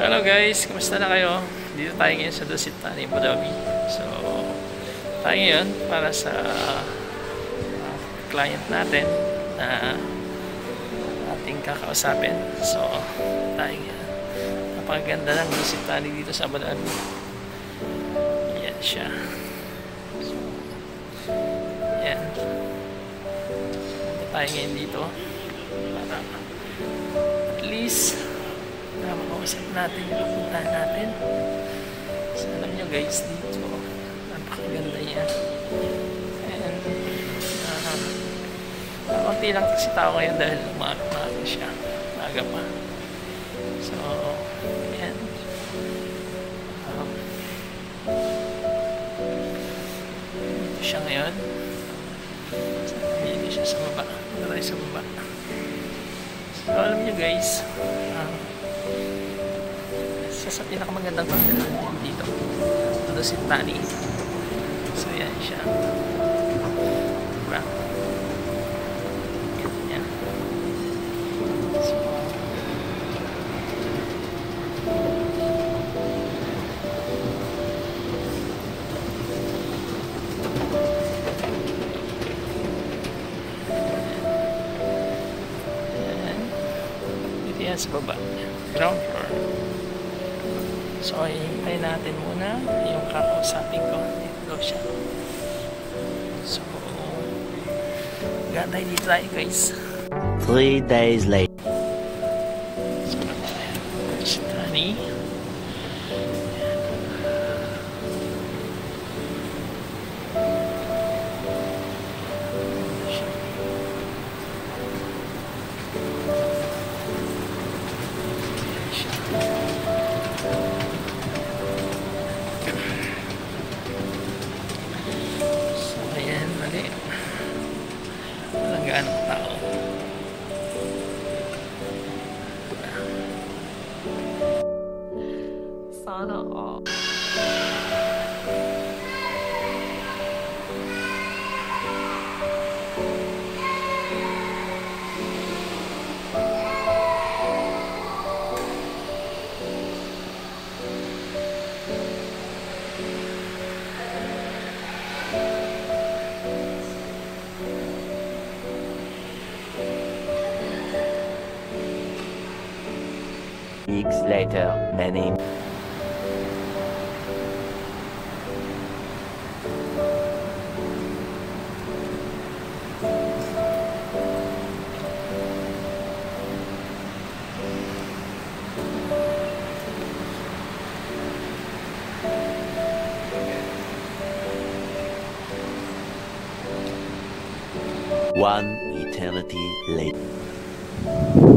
Hello guys, kumusta na kayo? Dito tayo ngayon sa Dusit Tani, Abu Dhabi. So, tayo ngayon para sa uh, client natin na ating kakausapin. So, tayo ngayon. Napakaganda ng Dusit dito sa Abu Dhabi. Yan siya. So, yan. Tayo ngayon dito para at least makausap natin yung pupuntahan natin. So, alam nyo guys, dito, napakaganda niya. And, uh, konti lang kasi tao ngayon dahil umaga siya. Maaga pa. So, yan. Um, dito siya ngayon. So, dito siya sa baba. Dito sa baba. So, alam nyo guys, isa sa pinakamagandang pagdala dito. Ito si Tani. So, yan siya. Diba? Yan. So, yan. Dito yan sa baba. Ground floor. So, hihintay natin muna yung kakausapin ko. Daw siya. So, gantay dito tayo guys. Three days later. Tao. Sana all. Weeks later, many. One eternity later.